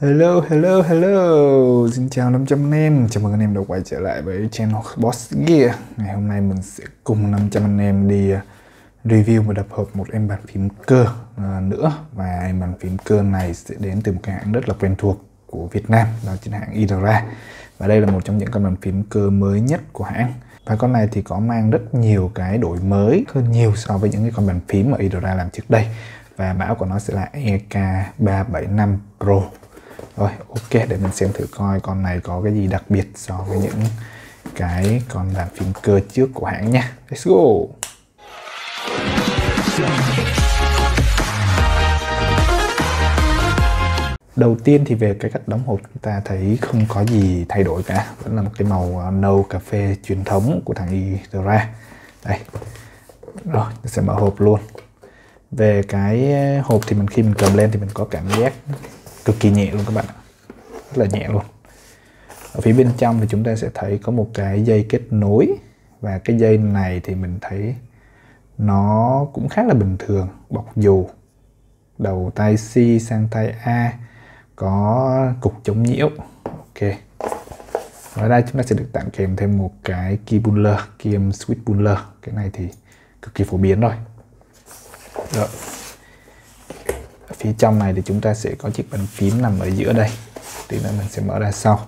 Hello, hello, hello. Xin chào 500 anh em. Chào mừng anh em đã quay trở lại với channel Boss Gear. Ngày hôm nay mình sẽ cùng 500 anh em đi à, review và đập hộp một em bàn phím cơ à, nữa. Và em bàn phím cơ này sẽ đến từ một cái hãng rất là quen thuộc của Việt Nam Đó chính là hãng Idra. Và đây là một trong những con bàn phím cơ mới nhất của hãng. Và con này thì có mang rất nhiều cái đổi mới hơn nhiều so với những cái con bàn phím mà Idra làm trước đây. Và mã của nó sẽ là EK375 Pro rồi ok để mình xem thử coi con này có cái gì đặc biệt so với những cái con làm phim cơ trước của hãng nha. Let's go. Đầu tiên thì về cái cách đóng hộp chúng ta thấy không có gì thay đổi cả. Vẫn là một cái màu ờ, nâu cà phê truyền thống của thằng Idora. Đây. Rồi, sẽ mở hộp luôn. Về cái ờ, hộp thì mình khi mình cầm lên thì mình có cảm giác cực kỳ nhẹ luôn các bạn rất là nhẹ luôn. Ở phía bên trong thì chúng ta sẽ thấy có một cái dây kết nối. Và cái dây này thì mình thấy nó cũng khá là bình thường. Bọc dù đầu tay C sang tay A có cục chống nhiễu. Ok. Ở đây chúng ta sẽ được tặng kèm thêm một cái key puller key switch puller cái này thì cực kỳ phổ biến rồi. Rồi phía trong này thì chúng ta sẽ có chiếc bàn phím nằm ở giữa đây. Tí nữa mình sẽ mở ra sau.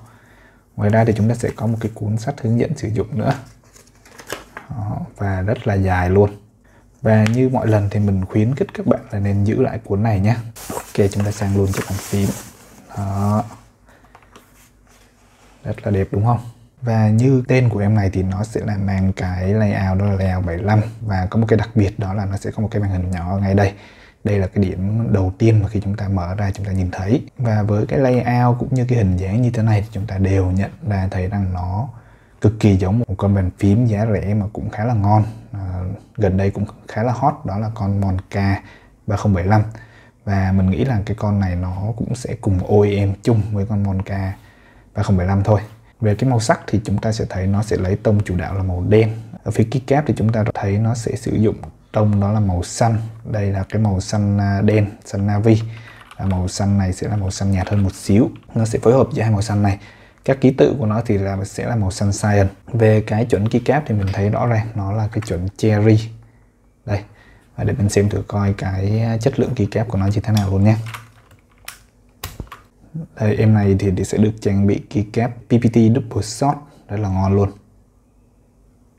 Ngoài ra thì chúng ta sẽ có một cái cuốn sách hướng dẫn sử dụng nữa. Đó, và rất là dài luôn. Và như mọi lần thì mình khuyến khích các bạn là nên giữ lại cuốn này nhé. Ok chúng ta sang luôn chiếc bàn phím. Đó. rất là đẹp đúng không? Và như tên của em này thì nó sẽ là mang cái layout đó là layout 75 và có một cái đặc biệt đó là nó sẽ có một cái màn hình nhỏ ngay đây đây là cái điểm đầu tiên mà khi chúng ta mở ra chúng ta nhìn thấy. Và với cái layout cũng như cái hình dáng như thế này thì chúng ta đều nhận ra thấy rằng nó cực kỳ giống một con bàn phím giá rẻ mà cũng khá là ngon. À, gần đây cũng khá là hot đó là con Monca 3075 và mình nghĩ là cái con này nó cũng sẽ cùng OEM chung với con Monca 3075 thôi. Về cái màu sắc thì chúng ta sẽ thấy nó sẽ lấy tông chủ đạo là màu đen. Ở phía keycap thì chúng ta thấy nó sẽ sử dụng tông đó là màu xanh. Đây là cái màu xanh à, đen, xanh navy. Và màu xanh này sẽ là màu xanh nhạt hơn một xíu. Nó sẽ phối hợp giữa hai màu xanh này. Các ký tự của nó thì là sẽ là màu xanh cyan. Về cái chuẩn keycap thì mình thấy rõ ràng nó là cái chuẩn cherry. Đây, và để mình xem thử coi cái chất lượng keycap của nó như thế nào luôn nhé. Đây, em này thì sẽ được trang bị keycap PPT double shot. Rất là ngon luôn.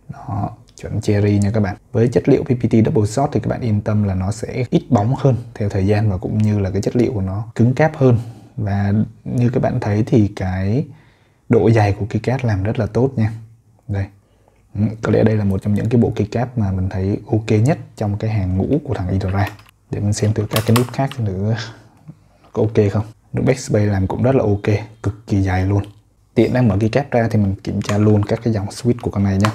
Đó chuẩn cherry nha các bạn. Với chất liệu PPT double shot thì các bạn yên tâm là nó sẽ ít bóng hơn theo thời gian và cũng như là cái chất liệu của nó cứng cáp hơn. Và như các bạn thấy thì cái độ dày của keycap làm rất là tốt nha. Đây. Ừ, có lẽ đây là một trong những cái bộ keycap mà mình thấy ok nhất trong cái hàng ngũ của thằng Idora. Để mình xem thử các cái nút khác nữa có ok không? Nút backspace làm cũng rất là ok cực kỳ dài luôn. Tiện đang mở keycap ra thì mình kiểm tra luôn các cái dòng switch của con này nhé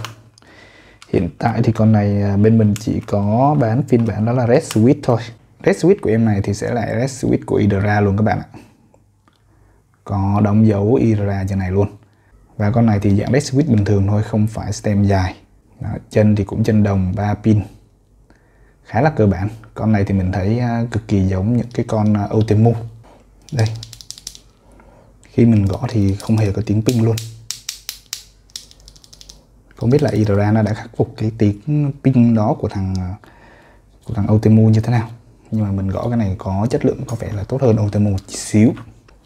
Hiện tại thì con này à, bên mình chỉ có bán phiên bản đó là Red Switch thôi. Red Switch của em này thì sẽ là Red Switch của Idra luôn các bạn ạ. Có đóng dấu Idra trên này luôn. Và con này thì dạng Red Switch bình thường thôi không phải stem dài. Đó, Chân thì cũng chân đồng 3 pin. Khá là cơ bản. Con này thì mình thấy à, cực kỳ giống những cái con à, Đây. Khi mình gõ thì không hề có tiếng ping luôn không biết là Idra nó đã khắc phục cái tiếng ping đó của thằng ờ, của thằng Otemu như thế nào. Nhưng mà mình gõ cái này có chất lượng, có vẻ là tốt hơn Otemu một xíu.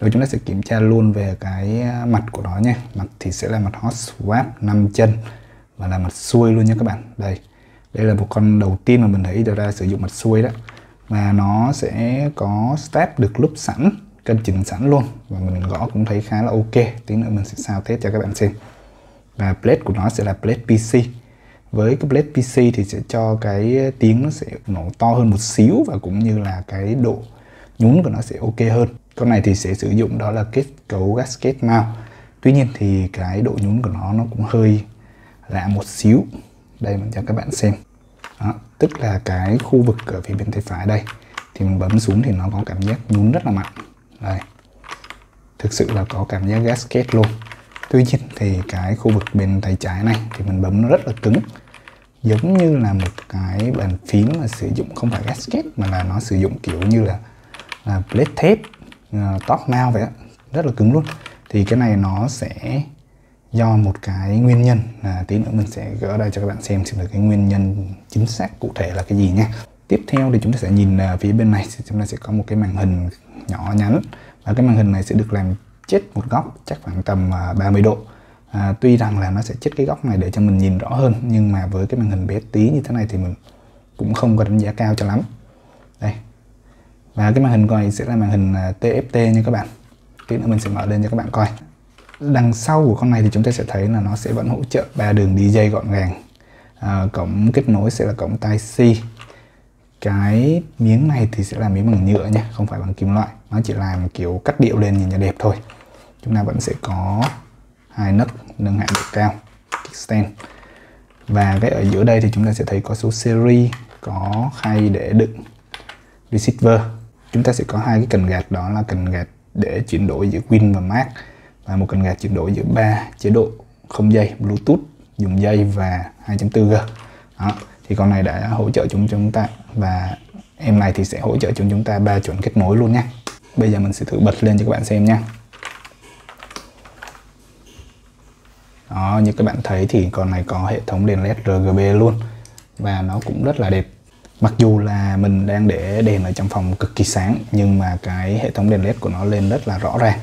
Rồi chúng ta sẽ kiểm tra luôn về cái ờ, mặt của nó nha. Mặt thì sẽ là mặt hot swap 5 chân. Và là mặt xuôi luôn nha các bạn. Đây đây là một con đầu tiên mà mình thấy Idra sử dụng mặt xuôi đó. Và nó sẽ có step được lúc sẵn, cân chỉnh sẵn luôn. Và mình gõ cũng thấy khá là ok. Tí nữa mình sẽ sao test cho các bạn xem và plate của nó sẽ là plate PC với cái plate PC thì sẽ cho cái tiếng nó sẽ nổ to hơn một xíu và cũng như là cái độ nhún của nó sẽ ok hơn. Con này thì sẽ sử dụng đó là kết cấu gasket mount. Tuy nhiên thì cái độ nhún của nó nó cũng hơi lạ một xíu. Đây mình cho các bạn xem. Đó, tức là cái khu vực ở phía bên tay phải đây. Thì mình bấm xuống thì nó có cảm giác nhún rất là mạnh. Đây. Thực sự là có cảm giác gasket luôn. Tuy nhiên thì cái khu vực bên tay trái này thì mình bấm nó rất là cứng. Giống như là một cái bàn phím mà sử dụng không phải gasket mà là nó sử dụng kiểu như là, là plate thép uh, ờ, top mount vậy đó. rất là cứng luôn. Thì cái này nó sẽ do một cái nguyên nhân là tí nữa mình sẽ gỡ đây cho các bạn xem xem được cái nguyên nhân chính xác cụ thể là cái gì nha. Tiếp theo thì chúng ta sẽ nhìn ờ, phía bên này thì chúng ta sẽ có một cái màn hình nhỏ nhắn. Và cái màn hình này sẽ được làm chết một góc chắc khoảng tầm à, 30 độ. À, tuy rằng là nó sẽ chết cái góc này để cho mình nhìn rõ hơn nhưng mà với cái màn hình bé tí như thế này thì mình cũng không có đánh giá cao cho lắm. Đây. Và cái màn hình này sẽ là màn hình à, TFT nha các bạn. Tí nữa mình sẽ mở lên cho các bạn coi. Đằng sau của con này thì chúng ta sẽ thấy là nó sẽ vẫn hỗ trợ ba đường DJ gọn gàng. À, cổng kết nối sẽ là cổng Type C. cái miếng này thì sẽ là miếng bằng nhựa nha không phải bằng kim loại. Nó chỉ làm kiểu cắt điệu lên nhìn cho đẹp thôi chúng ta vẫn sẽ có hai nấc nâng hạ độ cao, kickstand. Và cái ở giữa đây thì chúng ta sẽ thấy có số series có khay để đựng receiver. Chúng ta sẽ có hai cái cần gạt, đó là cần gạt để chuyển đổi giữa Win và Mac và một cần gạt chuyển đổi giữa ba chế độ không dây, Bluetooth, dùng dây và 2.4G đó, thì con này đã hỗ trợ chúng chúng ta, và em này thì sẽ hỗ trợ chúng chúng ta ba chuẩn kết nối luôn nha bây giờ mình sẽ thử bật lên cho các bạn xem nha đó như các bạn thấy thì con này có hệ thống đèn led RGB luôn. Và nó cũng rất là đẹp. Mặc dù là mình đang để đèn ở trong phòng cực kỳ sáng nhưng mà cái hệ thống đèn led của nó lên rất là rõ ràng.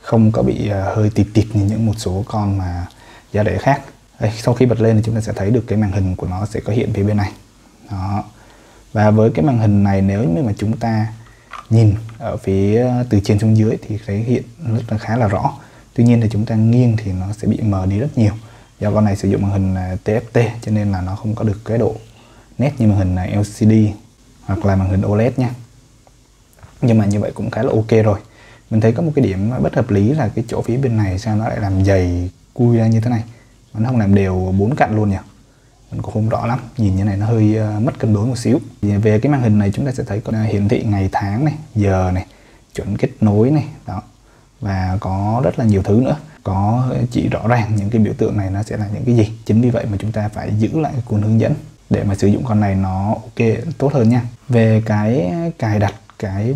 Không có bị ờ, hơi tịt tịt như những một số con mà giá rẻ khác. Đây, sau khi bật lên thì chúng ta sẽ thấy được cái màn hình của nó sẽ có hiện phía bên này. Đó. Và với cái màn hình này nếu như mà chúng ta nhìn ở phía ờ, từ trên xuống dưới thì thấy hiện rất là khá là rõ tuy nhiên thì chúng ta nghiêng thì nó sẽ bị mờ đi rất nhiều. Do con này sử dụng màn hình TFT cho nên là nó không có được cái độ nét như màn hình LCD hoặc là màn hình OLED nha. Nhưng mà như vậy cũng khá là ok rồi. Mình thấy có một cái điểm bất hợp lý là cái chỗ phía bên này sao nó lại làm dày cui ra như thế này. Mà nó không làm đều bốn cạnh luôn nhỉ? Mình cũng không rõ lắm. Nhìn như này nó hơi ờ, mất cân đối một xíu. Về cái màn hình này chúng ta sẽ thấy có hiển thị ngày tháng này, giờ này, chuẩn kết nối này. Đó và có rất là nhiều thứ nữa. Có eh, chỉ rõ ràng những cái biểu tượng này nó sẽ là những cái gì. Chính vì vậy mà chúng ta phải giữ lại cuốn hướng dẫn để mà sử dụng con này nó ok, tốt hơn nha. Về cái cài đặt cái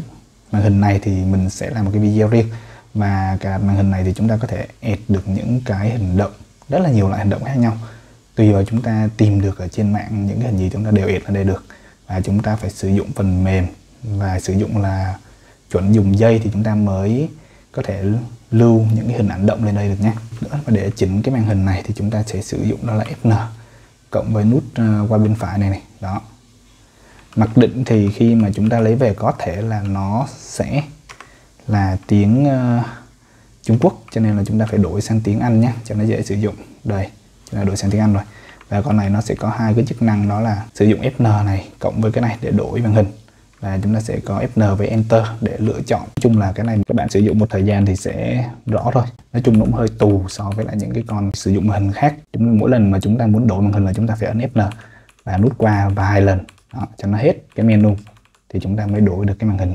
màn hình này thì mình sẽ làm một cái video riêng. Và cả màn hình này thì chúng ta có thể add được những cái hình động, rất là nhiều loại hình động khác nhau. Tùy vào chúng ta tìm được ở trên mạng những cái hình gì chúng ta đều add ở đây được. Và chúng ta phải sử dụng phần mềm và sử dụng là chuẩn dùng dây thì chúng ta mới có thể lưu những cái hình ảnh động lên đây được nhé. Nữa và để chỉnh cái màn hình này thì chúng ta sẽ sử dụng đó là Fn cộng với nút ờ, qua bên phải này này. Đó. Mặc định thì khi mà chúng ta lấy về có thể là nó sẽ là tiếng uh, Trung Quốc cho nên là chúng ta phải đổi sang tiếng Anh nhé cho nó dễ sử dụng. Đây chúng ta đổi sang tiếng Anh rồi. Và con này nó sẽ có hai cái chức năng đó là sử dụng Fn này cộng với cái này để đổi màn hình và chúng ta sẽ có Fn với Enter để lựa chọn. Nói chung là cái này các bạn sử dụng một thời gian thì sẽ rõ thôi. Nói chung nó cũng hơi tù so với lại những cái con sử dụng màn hình khác. Chúng mỗi lần mà chúng ta muốn đổi màn hình là chúng ta phải ấn Fn và nút qua vài lần. Đó, cho nó hết cái menu thì chúng ta mới đổi được cái màn hình.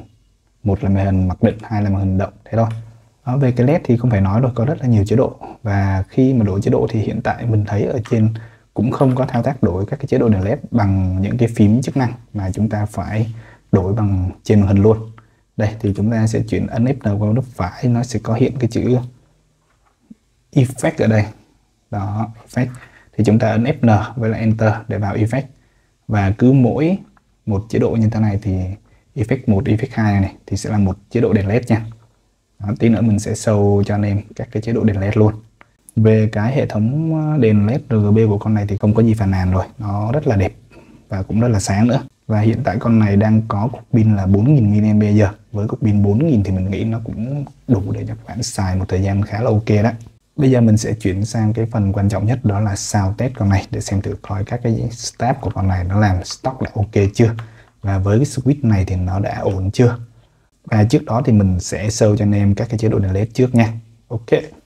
Một là màn hình mặc định hai là màn hình động. Thế thôi. Đó, về cái led thì không phải nói rồi có rất là nhiều chế độ. Và khi mà đổi chế độ thì hiện tại mình thấy ở trên cũng không có thao tác đổi các cái chế độ đèn led bằng những cái phím chức năng mà chúng ta phải đổi bằng trên màn hình luôn. Đây thì chúng ta sẽ chuyển ấn F qua nút phải nó sẽ có hiện cái chữ effect ở đây. Đó effect. Thì chúng ta ấn Fn với lại enter để vào effect. Và cứ mỗi một chế độ như thế này thì effect 1 effect 2 này, thì sẽ là một chế độ đèn led nha. Đó, tí nữa mình sẽ show cho anh em các cái chế độ đèn led luôn. Về cái hệ thống ờ, đèn led RGB của con này thì không có gì phàn nàn rồi. Nó rất là đẹp và cũng rất là sáng nữa và hiện tại con này đang có cục pin là 4000 mAh. Với cục pin 4000 thì mình nghĩ nó cũng đủ để cho các bạn xài một thời gian khá là ok đó. Bây giờ mình sẽ chuyển sang cái phần quan trọng nhất, đó là sao test con này, để xem thử coi các cái step của con này nó làm stock là ok chưa. Và với cái switch này thì nó đã ổn chưa. Và trước đó thì mình sẽ show cho anh em các cái chế độ đèn led trước nha. Ok.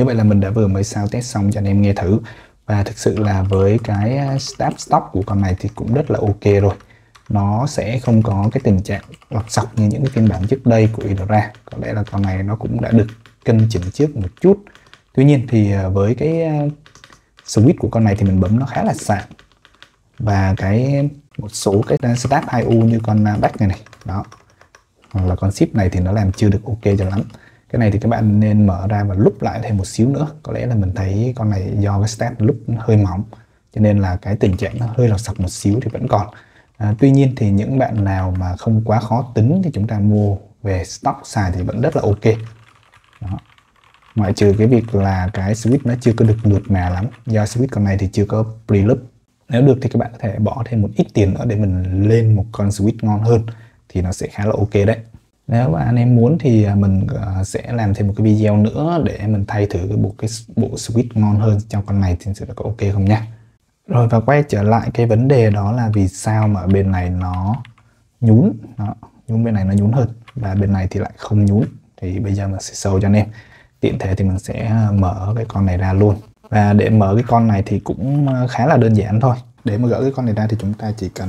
Như vậy là mình đã vừa mới sao test xong cho anh em nghe thử. Và thực sự là với cái à, start stop của con này thì cũng rất là ok rồi. Nó sẽ không có cái tình trạng lọc sọc như những cái phiên bản trước đây của Idra có lẽ là con này nó cũng đã được cân chỉnh trước một chút. Tuy nhiên thì à, với cái à, switch của con này thì mình bấm nó khá là sạn và cái, một số cái start 2U như con back này này, đó. Hoặc là con ship này thì nó làm chưa được ok cho lắm cái này thì các bạn nên mở ra và lúc lại thêm một xíu nữa. Có lẽ là mình thấy con này do cái stat lúc hơi mỏng cho nên là cái tình trạng nó hơi lọc sọc một xíu thì vẫn còn. À, tuy nhiên thì những bạn nào mà không quá khó tính thì chúng ta mua về stock xài thì vẫn rất là ok. Đó. ngoại trừ cái việc là cái switch nó chưa có được mượt mà lắm. Do switch con này thì chưa có pre lúp nếu được thì các bạn có thể bỏ thêm một ít tiền nữa để mình lên một con switch ngon hơn thì nó sẽ khá là ok đấy nếu mà anh em muốn thì à, mình à, sẽ làm thêm một cái video nữa để mình thay thử cái bộ cái bộ switch ngon hơn cho con này thì sẽ có ok không nhá. Rồi và quay trở lại cái vấn đề đó là vì sao mà bên này nó nhún đó, nhún bên này nó nhún hơn và bên này thì lại không nhún. Thì bây giờ mình sẽ sâu cho anh em. Tiện thể thì mình sẽ à, mở cái con này ra luôn. Và để mở cái con này thì cũng khá là đơn giản thôi. Để mà gỡ cái con này ra thì chúng ta chỉ cần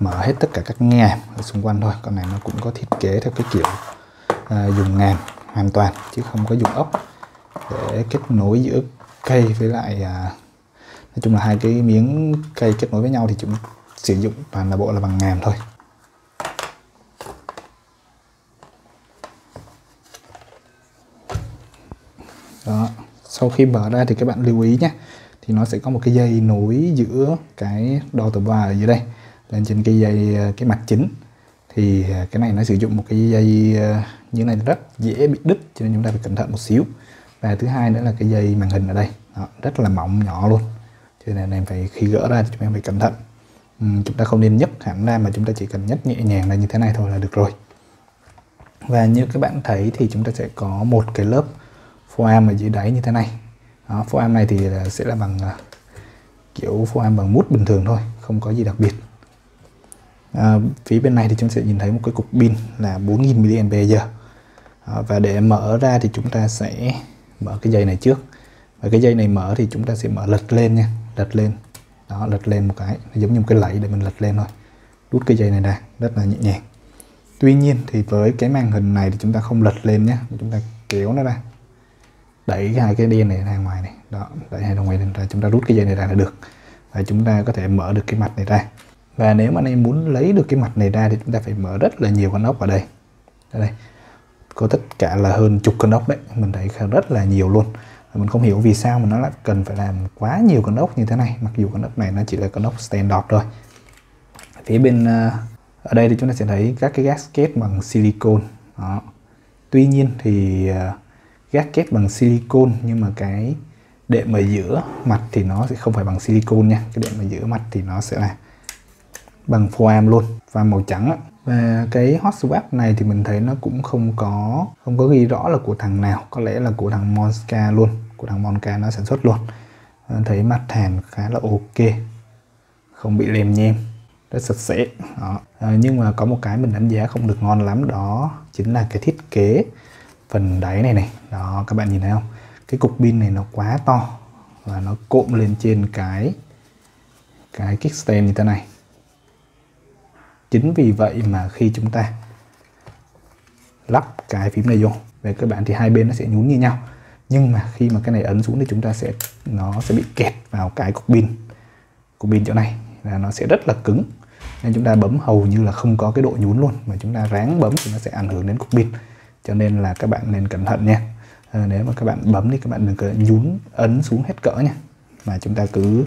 mở hết tất cả các ngàm ở xung quanh thôi. Con này nó cũng có thiết kế theo cái kiểu à, dùng ngàm hoàn toàn chứ không có dùng ốc để kết nối giữa cây với lại à, nói chung là hai cái miếng cây kết nối với nhau thì chúng sử dụng toàn là bộ là bằng ngàm thôi. Đó sau khi mở ra thì các bạn lưu ý nhé thì nó sẽ có một cái dây nối giữa cái đo tờ va ở dưới đây lên trên cái dây ờ, cái mặt chính. Thì ờ, cái này nó sử dụng một cái dây ờ, như này rất dễ bị đứt cho nên chúng ta phải cẩn thận một xíu. Và thứ hai nữa là cái dây màn hình ở đây. Đó, rất là mỏng nhỏ luôn. Cho nên em phải khi gỡ ra thì chúng em phải cẩn thận. Chúng ta không nên nhấc hẳn ra mà chúng ta chỉ cần nhấc nhẹ nhàng là như thế này thôi là được rồi. Và như các bạn thấy thì chúng ta sẽ có một cái lớp foam ở dưới đáy như thế này. Đó, foam này thì sẽ là bằng kiểu foam bằng mút bình thường thôi không có gì đặc biệt à, phía bên này thì chúng sẽ nhìn thấy một cái cục pin là 4000 mAh. À, và để mở ra thì chúng ta sẽ mở cái dây này trước. Và cái dây này mở thì chúng ta sẽ mở lật lên nha. Lật lên. Đó lật lên một cái. Giống như một cái lẫy để mình lật lên thôi. Rút cái dây này ra. Rất là nhẹ nhàng. Tuy nhiên thì với cái màn hình này thì chúng ta không lật lên nhé chúng ta kéo nó ra. Đẩy hai cái đen này ra ngoài này. Đó đẩy hai đồng ngoài ra. Chúng ta rút cái dây này ra là được. Và chúng ta có thể mở được cái mặt này ra và nếu mà anh em muốn lấy được cái mặt này ra thì chúng ta phải mở rất là nhiều con ốc ở đây. Ở đây có tất cả là hơn chục con ốc đấy. Mình thấy rất là nhiều luôn. Và mình không hiểu vì sao mà nó lại cần phải làm quá nhiều con ốc như thế này. Mặc dù con ốc này nó chỉ là con ốc standard thôi. Phía bên à, ở đây thì chúng ta sẽ thấy các cái gasket bằng silicon đó. tuy nhiên thì à, gasket bằng silicon nhưng mà cái đệm ở giữa mặt thì nó sẽ không phải bằng silicon nha. Cái đệm ở giữa mặt thì nó sẽ là bằng foam luôn và màu trắng á. Và cái hot swap này thì mình thấy nó cũng không có không có ghi rõ là của thằng nào có lẽ là của thằng Monska luôn của thằng Monka nó sản xuất luôn. Ờ, thấy mặt hàng khá là ok không bị lem nhem rất sạch sẽ đó. À, nhưng mà có một cái mình đánh giá không được ngon lắm đó chính là cái thiết kế phần đáy này này. Đó các bạn nhìn thấy không? Cái cục pin này nó quá to và nó cộm lên trên cái cái kickstand như thế này chính vì vậy mà khi chúng ta lắp cái phím này vô về cơ bản thì hai bên nó sẽ nhún như nhau. Nhưng mà khi mà cái này ấn xuống thì chúng ta sẽ nó sẽ bị kẹt vào cái cục pin cục pin chỗ này là nó sẽ rất là cứng. Nên chúng ta bấm hầu như là không có cái độ nhún luôn mà chúng ta ráng bấm thì nó sẽ ảnh hưởng đến cục pin. Cho nên là các bạn nên cẩn thận nha. À, nếu mà các bạn bấm thì các bạn đừng có nhún ấn xuống hết cỡ nha. Mà chúng ta cứ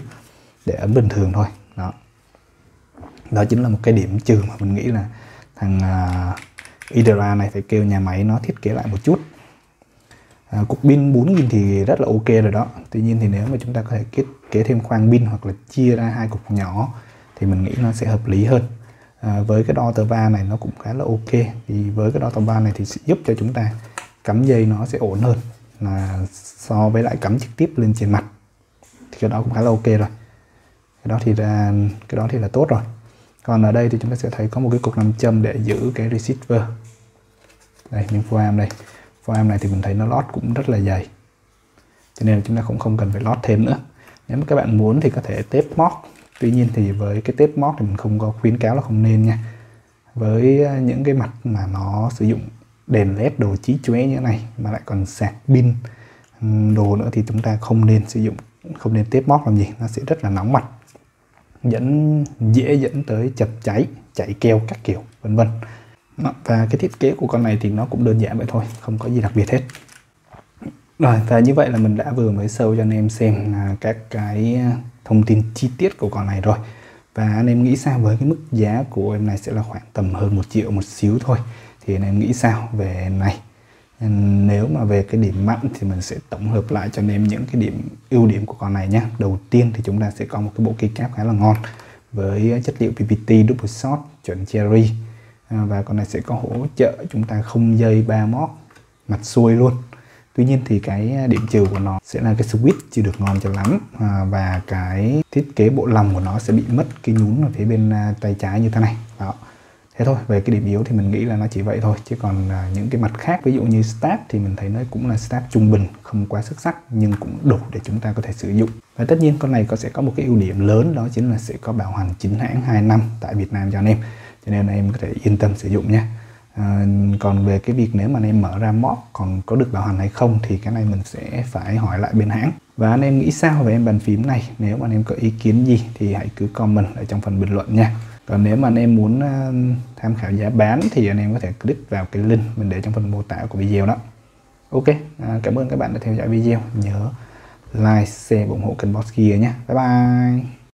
để ấn bình thường thôi. Đó đó chính là một cái điểm trừ mà mình nghĩ là thằng à, uh, Idra này phải kêu nhà máy nó thiết kế lại một chút. À, cục pin 4000 thì rất là ok rồi đó. Tuy nhiên thì nếu mà chúng ta có thể kết kế thêm khoang pin hoặc là chia ra hai cục nhỏ thì mình nghĩ nó sẽ hợp lý hơn. À, với cái đo tờ va này nó cũng khá là ok. Vì với cái đo tờ va này thì sẽ giúp cho chúng ta cắm dây nó sẽ ổn hơn là so với lại cắm trực tiếp lên trên mặt. Thì cái đó cũng khá là ok rồi. Cái đó thì ra cái đó thì là tốt rồi còn ở đây thì chúng ta sẽ thấy có một cái cục nam châm để giữ cái receiver. Đây miếng foam đây. Foam này thì mình thấy nó lót cũng rất là dày. Cho nên là chúng ta cũng không cần phải lót thêm nữa. Nếu mà các bạn muốn thì có thể tép móc tuy nhiên thì với cái tép móc thì mình không có khuyến cáo là không nên nha. Với ờ, những cái mặt mà nó sử dụng đèn led đồ chí chóe như thế này mà lại còn sạc pin đồ nữa thì chúng ta không nên sử dụng, không nên tép móc làm gì. Nó sẽ rất là nóng mặt dẫn, dễ dẫn tới chập cháy chảy keo các kiểu, vân vân. Và cái thiết kế của con này thì nó cũng đơn giản vậy thôi, không có gì đặc biệt hết. Rồi, và như vậy là mình đã vừa mới sâu cho anh em xem các cái à, thông tin chi tiết của con này rồi. Và anh em nghĩ sao với cái mức giá của em này sẽ là khoảng tầm hơn một triệu một xíu thôi. Thì anh em nghĩ sao về này? Nếu mà về cái điểm mạnh thì mình sẽ tổng hợp lại cho anh em những cái điểm ưu điểm của con này nhé đầu tiên thì chúng ta sẽ có một cái bộ keycap khá là ngon với chất liệu PPT double shot chuẩn cherry. À, và con này sẽ có hỗ trợ chúng ta không dây ba móc mặt xuôi luôn. Tuy nhiên thì cái điểm trừ của nó sẽ là cái switch chưa được ngon cho lắm à, và cái thiết kế bộ lòng của nó sẽ bị mất cái nhún ở phía bên à, tay trái như thế này. Đó thế thôi về cái điểm yếu thì mình nghĩ là nó chỉ vậy thôi. Chứ còn à, những cái mặt khác ví dụ như stat thì mình thấy nó cũng là stat trung bình không quá xuất sắc nhưng cũng đủ để chúng ta có thể sử dụng. Và tất nhiên con này có sẽ có một cái ưu điểm lớn đó chính là sẽ có bảo hành chính hãng 2 năm tại Việt Nam cho anh em. Cho nên em có thể yên tâm sử dụng nhé. À, còn về cái việc nếu mà anh em mở ra mod còn có được bảo hành hay không thì cái này mình sẽ phải hỏi lại bên hãng. Và anh em nghĩ sao về em bàn phím này? Nếu mà anh em có ý kiến gì thì hãy cứ comment ở trong phần bình luận nha còn nếu mà anh em muốn à, tham khảo giá bán thì anh em có thể click vào cái link mình để trong phần mô tả của video đó. Ok à, cảm ơn các bạn đã theo dõi video. Nhớ like share ủng hộ kênh Boss Gear nhé bye bye.